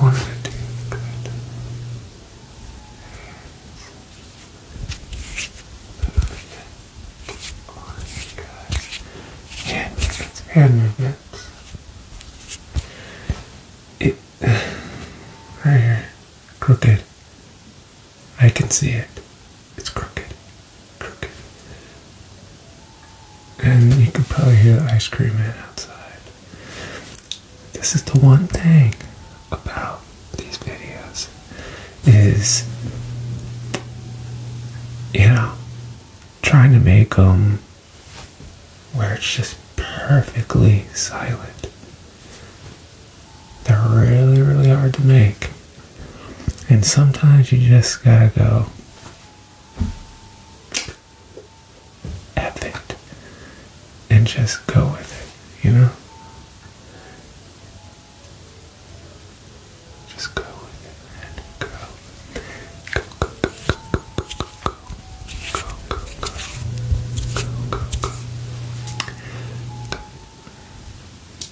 tooth. Good. Hand movements. Hand movements. It right here. Crooked. I can see it. It's crooked. Crooked. And you can probably hear the ice cream man outside. This is the one thing about is you know trying to make them where it's just perfectly silent. They're really, really hard to make. And sometimes you just gotta go, it, and just go with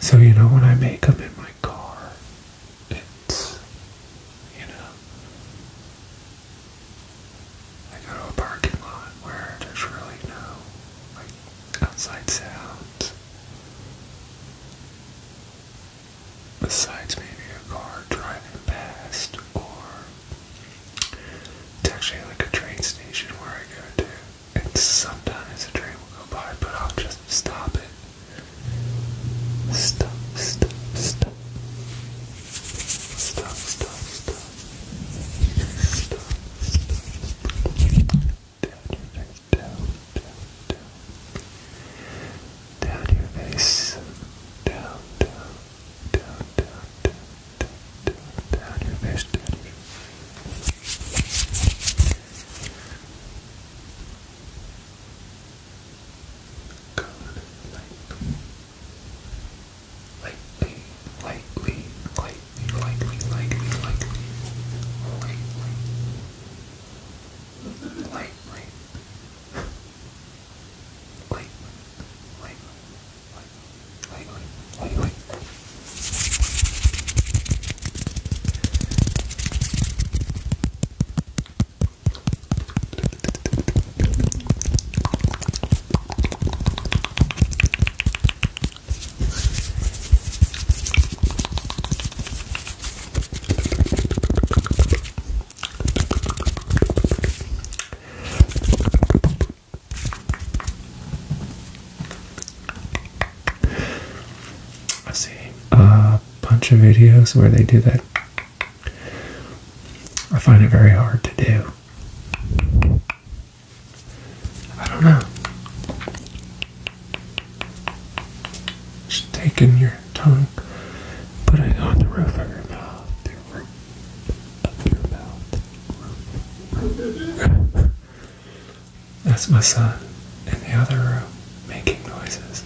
So, you know, when I make them in my car, it's, you know, I go to a parking lot where there's really no, like, outside sounds. Besides maybe a car driving past, or it's actually like a videos where they do that. I find it very hard to do. I don't know. Just taking your tongue, putting it on the roof of your mouth, the roof of your mouth. That's my son in the other room making noises,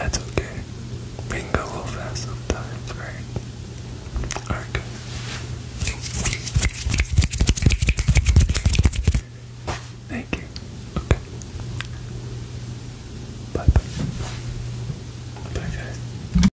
That's